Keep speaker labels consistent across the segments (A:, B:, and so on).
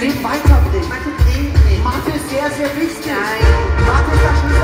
A: Dreh weiter, bitte. Mathe ist sehr, sehr wichtig. Nein. Mathe ist das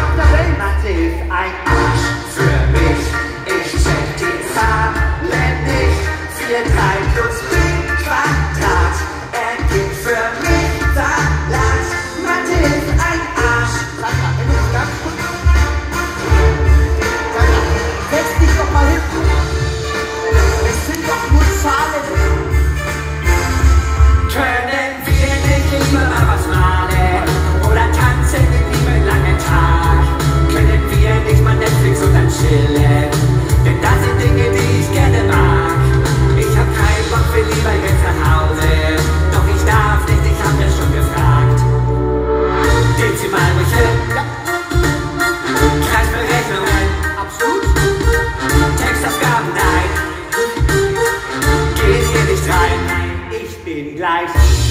B: lies.